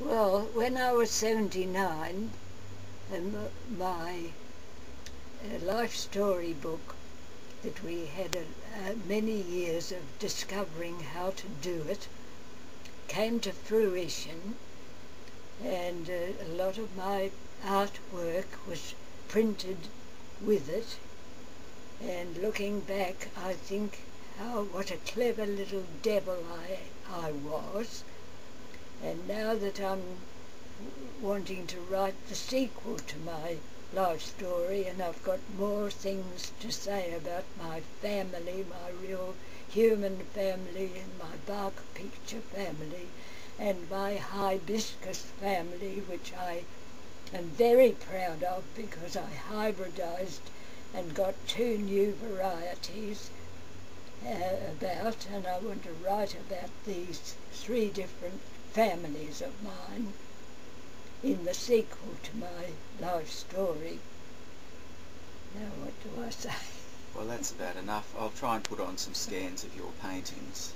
Well, when I was 79, um, my uh, life story book that we had uh, many years of discovering how to do it came to fruition and uh, a lot of my artwork was printed with it. And looking back I think how what a clever little devil I, I was and now that I'm wanting to write the sequel to my life story and I've got more things to say about my family, my real human family and my bark picture family and my hibiscus family which I am very proud of because I hybridized and got two new varieties uh, about and I want to write about these three different families of mine in the sequel to my life story. Now what do I say? Well, that's about enough. I'll try and put on some scans of your paintings.